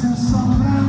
to some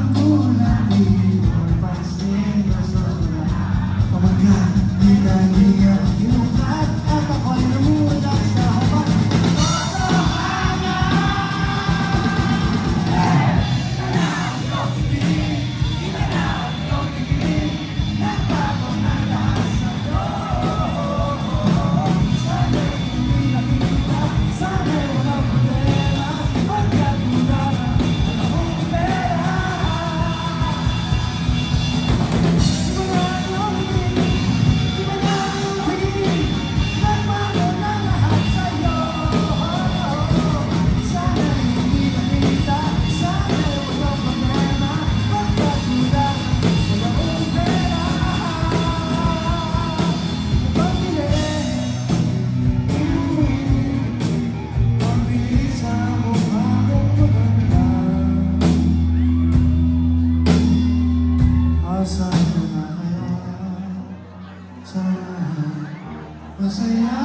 Masaya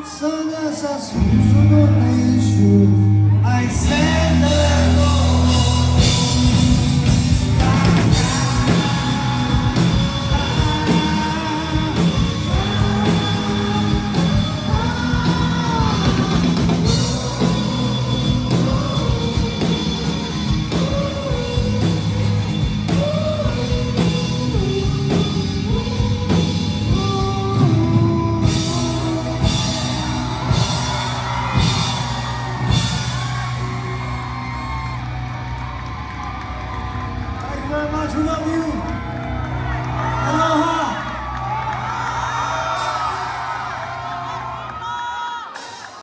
Sana sa susunod na issue Ay settle